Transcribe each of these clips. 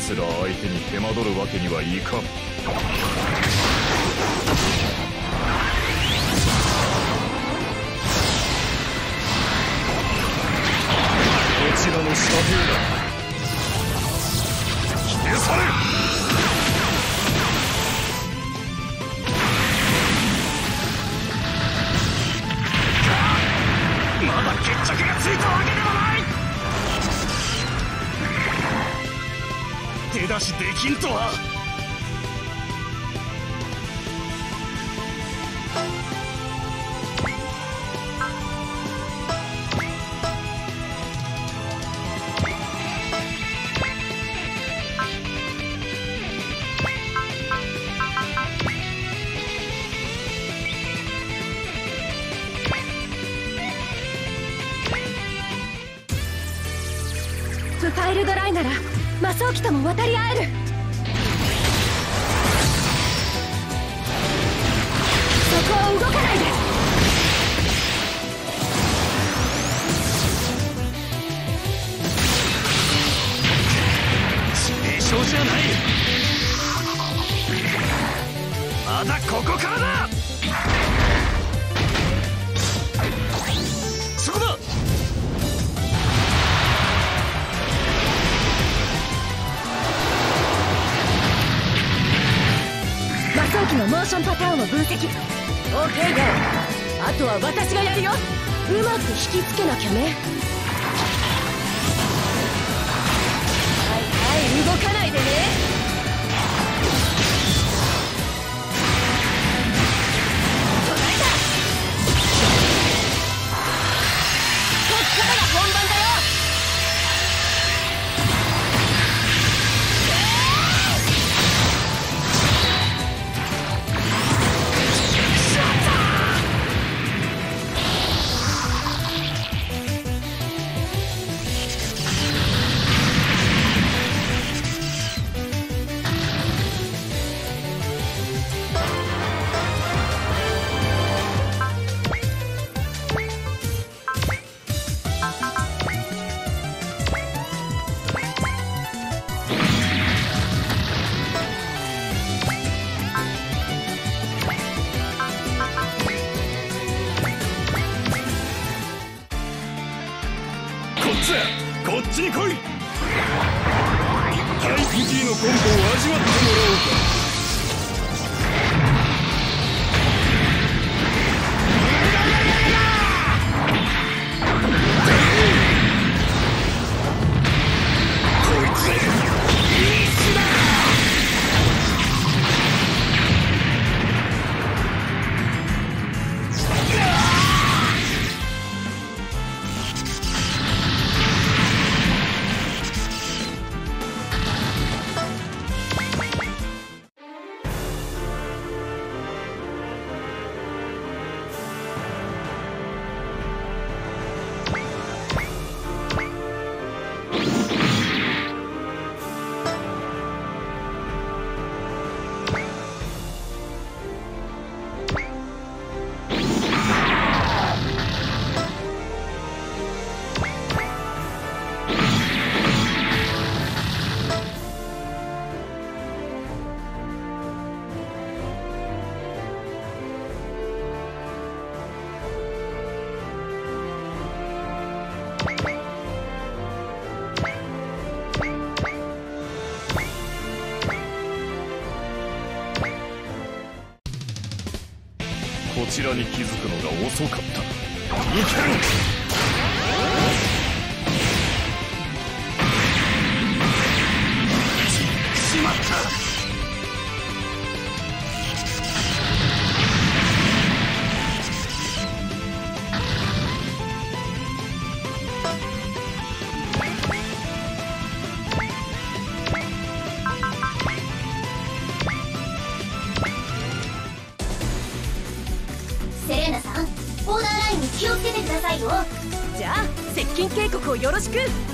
奴ら相手に手間取るわけにはいかん。こちらの射程だ。消され。決着がついたわけでは。出しできんとは。魔装機とも渡り合える。ションパターンを分析。オーケーガーあとは私がやるよ。うまく引きつけなきゃね。はいはい動かないでね。柱に気づくのが遅かった。抜けろ。Good.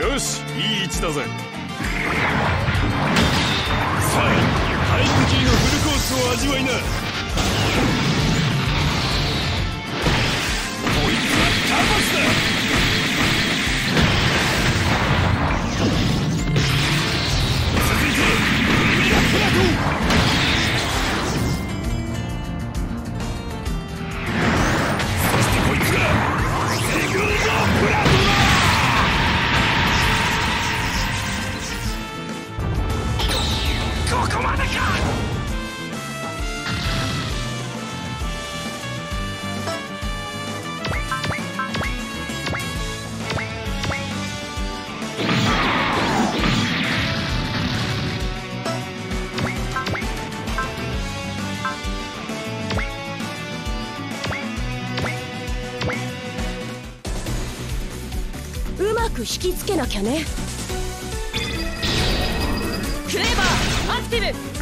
よしいい位置だぜ。さあタイプ G のフルコースを味わいな。こいつはタコスだ。続いてリアプラグく引きつけなきゃね。クレバーアクティブ。